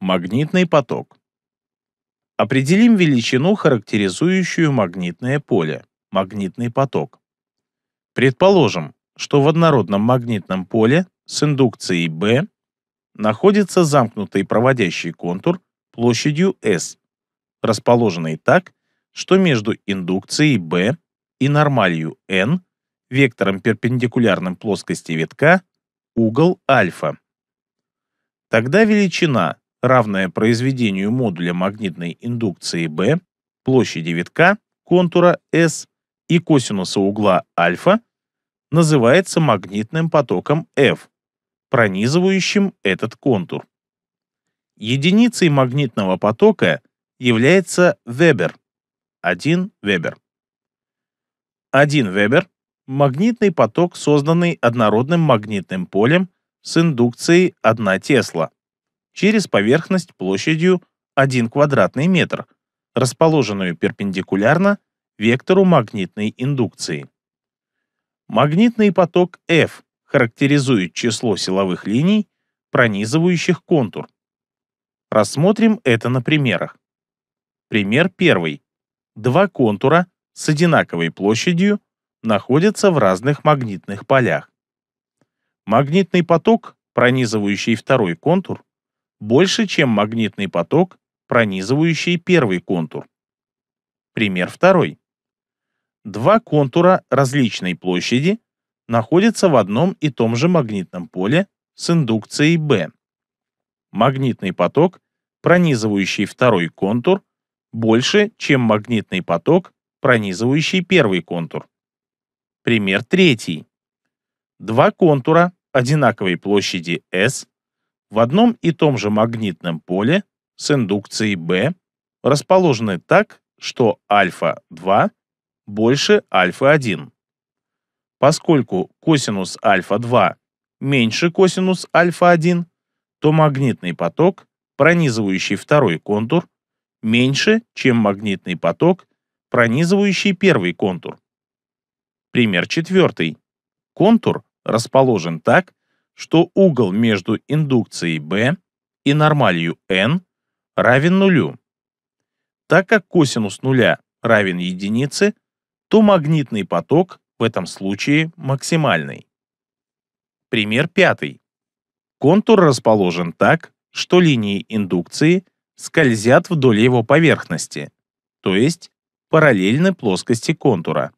Магнитный поток. Определим величину, характеризующую магнитное поле, магнитный поток. Предположим, что в однородном магнитном поле с индукцией B находится замкнутый проводящий контур площадью S, расположенный так, что между индукцией B и нормалью N, вектором перпендикулярным плоскости витка, угол альфа. Тогда величина, равная произведению модуля магнитной индукции B, площади витка, контура S и косинуса угла альфа, называется магнитным потоком F, пронизывающим этот контур. Единицей магнитного потока является Вебер, 1 Вебер. 1 Вебер – магнитный поток, созданный однородным магнитным полем с индукцией 1 Тесла через поверхность площадью 1 квадратный метр, расположенную перпендикулярно вектору магнитной индукции. Магнитный поток F характеризует число силовых линий, пронизывающих контур. Рассмотрим это на примерах. Пример первый. Два контура с одинаковой площадью находятся в разных магнитных полях. Магнитный поток, пронизывающий второй контур, больше, чем магнитный поток, пронизывающий первый контур. Пример второй. Два контура различной площади находятся в одном и том же магнитном поле с индукцией B. Магнитный поток, пронизывающий второй контур, больше, чем магнитный поток, пронизывающий первый контур. Пример третий. Два контура одинаковой площади S в одном и том же магнитном поле с индукцией B расположены так, что альфа-2 больше альфа-1. Поскольку косинус альфа-2 меньше косинус альфа-1, то магнитный поток, пронизывающий второй контур, меньше, чем магнитный поток, пронизывающий первый контур. Пример четвертый. Контур расположен так, что угол между индукцией B и нормалью n равен нулю. Так как косинус нуля равен единице, то магнитный поток в этом случае максимальный. Пример пятый. Контур расположен так, что линии индукции скользят вдоль его поверхности, то есть параллельны плоскости контура.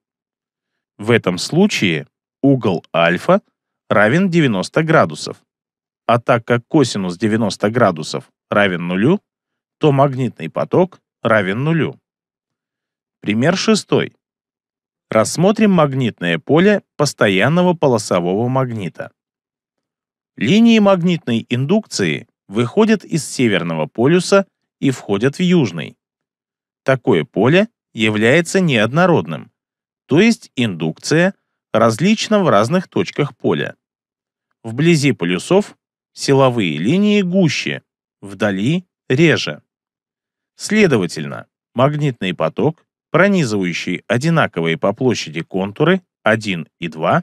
В этом случае угол альфа равен 90 градусов. А так как косинус 90 градусов равен нулю, то магнитный поток равен нулю. Пример шестой. Рассмотрим магнитное поле постоянного полосового магнита. Линии магнитной индукции выходят из северного полюса и входят в южный. Такое поле является неоднородным, то есть индукция различна в разных точках поля. Вблизи полюсов силовые линии гуще, вдали реже. Следовательно, магнитный поток, пронизывающий одинаковые по площади контуры 1 и 2,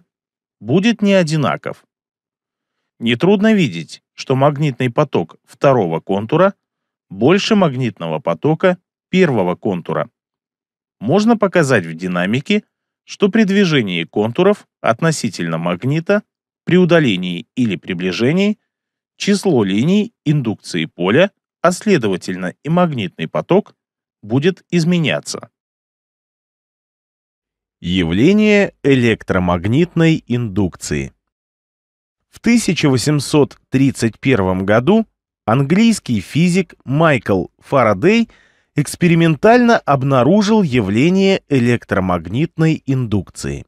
будет не одинаков. Нетрудно видеть, что магнитный поток второго контура больше магнитного потока первого контура. Можно показать в динамике, что при движении контуров относительно магнита при удалении или приближении число линий индукции поля, а следовательно и магнитный поток, будет изменяться. Явление электромагнитной индукции В 1831 году английский физик Майкл Фарадей экспериментально обнаружил явление электромагнитной индукции.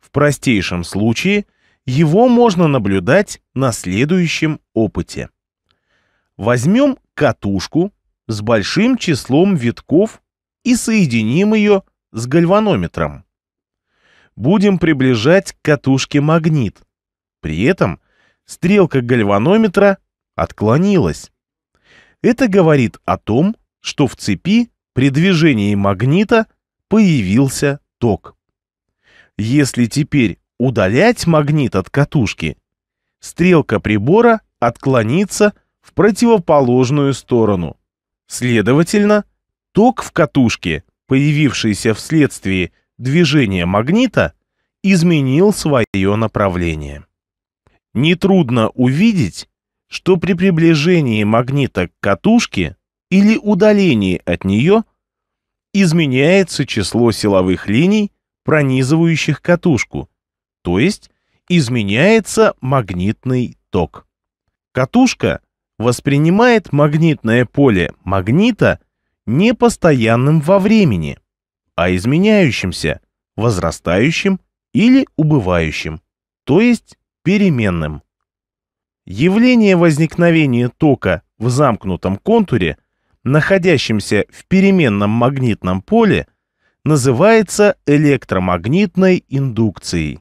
В простейшем случае – его можно наблюдать на следующем опыте. Возьмем катушку с большим числом витков и соединим ее с гальванометром. Будем приближать к катушке магнит. При этом стрелка гальванометра отклонилась. Это говорит о том, что в цепи при движении магнита появился ток. Если теперь удалять магнит от катушки, стрелка прибора отклонится в противоположную сторону. Следовательно, ток в катушке, появившийся вследствие движения магнита, изменил свое направление. Нетрудно увидеть, что при приближении магнита к катушке или удалении от нее изменяется число силовых линий, пронизывающих катушку, то есть изменяется магнитный ток. Катушка воспринимает магнитное поле магнита не постоянным во времени, а изменяющимся, возрастающим или убывающим, то есть переменным. Явление возникновения тока в замкнутом контуре, находящемся в переменном магнитном поле, называется электромагнитной индукцией.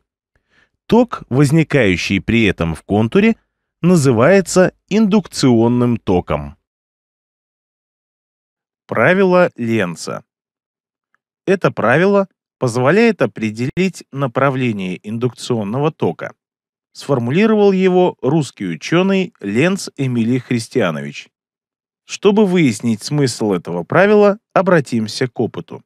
Ток, возникающий при этом в контуре, называется индукционным током. Правило Ленца. Это правило позволяет определить направление индукционного тока. Сформулировал его русский ученый Ленц Эмилий Христианович. Чтобы выяснить смысл этого правила, обратимся к опыту.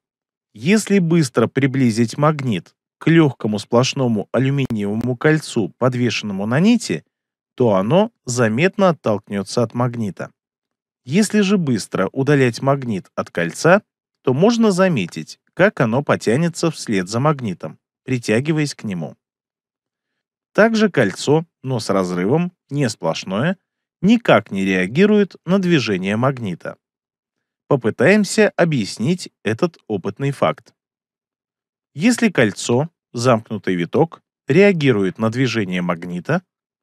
Если быстро приблизить магнит к легкому сплошному алюминиевому кольцу, подвешенному на нити, то оно заметно оттолкнется от магнита. Если же быстро удалять магнит от кольца, то можно заметить, как оно потянется вслед за магнитом, притягиваясь к нему. Также кольцо, но с разрывом, не сплошное, никак не реагирует на движение магнита. Попытаемся объяснить этот опытный факт. Если кольцо, замкнутый виток, реагирует на движение магнита,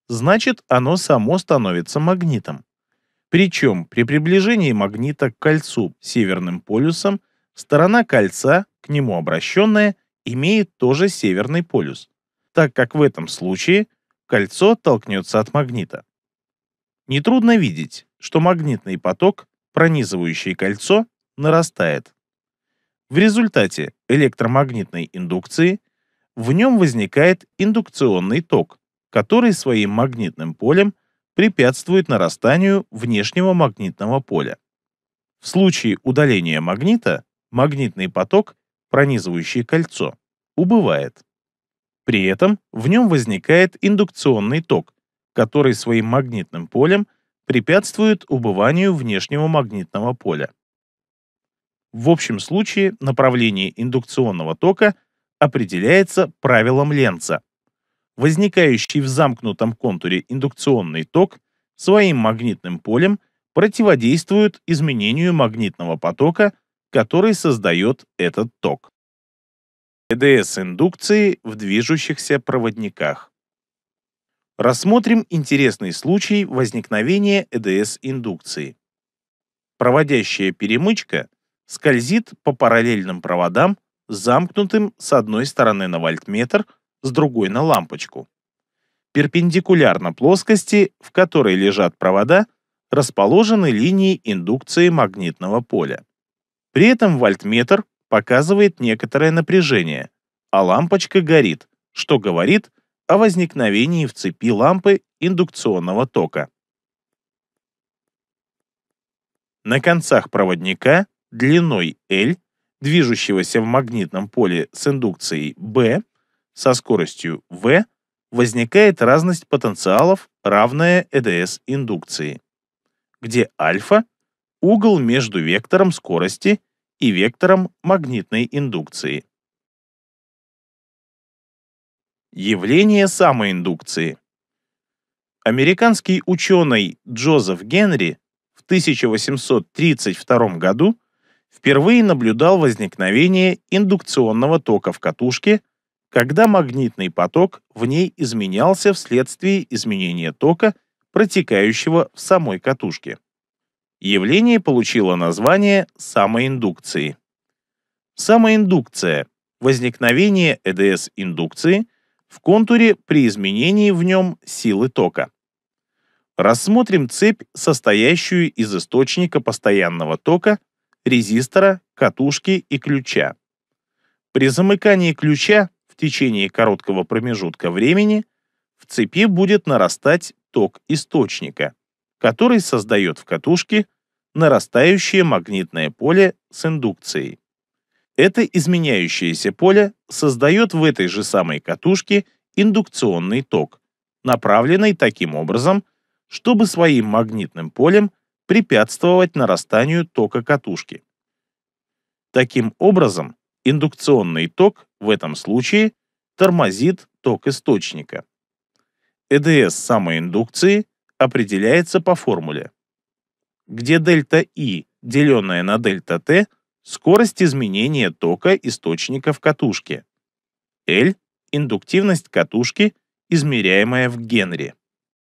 значит оно само становится магнитом. Причем при приближении магнита к кольцу северным полюсом Сторона кольца, к нему обращенная, имеет тоже северный полюс, так как в этом случае кольцо оттолкнется от магнита. Нетрудно видеть, что магнитный поток, пронизывающий кольцо, нарастает. В результате электромагнитной индукции в нем возникает индукционный ток, который своим магнитным полем препятствует нарастанию внешнего магнитного поля. В случае удаления магнита магнитный поток, пронизывающий кольцо, убывает. При этом в нем возникает индукционный ток, который своим магнитным полем препятствует убыванию внешнего магнитного поля. В общем случае направление индукционного тока определяется правилом Ленца. Возникающий в замкнутом контуре индукционный ток своим магнитным полем противодействует изменению магнитного потока который создает этот ток. ЭДС индукции в движущихся проводниках. Рассмотрим интересный случай возникновения ЭДС индукции. Проводящая перемычка скользит по параллельным проводам, замкнутым с одной стороны на вольтметр, с другой на лампочку. Перпендикулярно плоскости, в которой лежат провода, расположены линии индукции магнитного поля. При этом вольтметр показывает некоторое напряжение, а лампочка горит, что говорит о возникновении в цепи лампы индукционного тока. На концах проводника длиной L, движущегося в магнитном поле с индукцией B со скоростью V, возникает разность потенциалов, равная ЭДС индукции, где альфа – угол между вектором скорости и вектором магнитной индукции. Явление самоиндукции. Американский ученый Джозеф Генри в 1832 году впервые наблюдал возникновение индукционного тока в катушке, когда магнитный поток в ней изменялся вследствие изменения тока, протекающего в самой катушке. Явление получило название самоиндукции. Самоиндукция – возникновение ЭДС-индукции в контуре при изменении в нем силы тока. Рассмотрим цепь, состоящую из источника постоянного тока, резистора, катушки и ключа. При замыкании ключа в течение короткого промежутка времени в цепи будет нарастать ток источника, который создает в катушке нарастающее магнитное поле с индукцией. Это изменяющееся поле создает в этой же самой катушке индукционный ток, направленный таким образом, чтобы своим магнитным полем препятствовать нарастанию тока катушки. Таким образом, индукционный ток в этом случае тормозит ток источника. ЭДС самоиндукции определяется по формуле, где дельта И, деленное на дельта Т, скорость изменения тока источника в катушке. L – индуктивность катушки, измеряемая в Генри.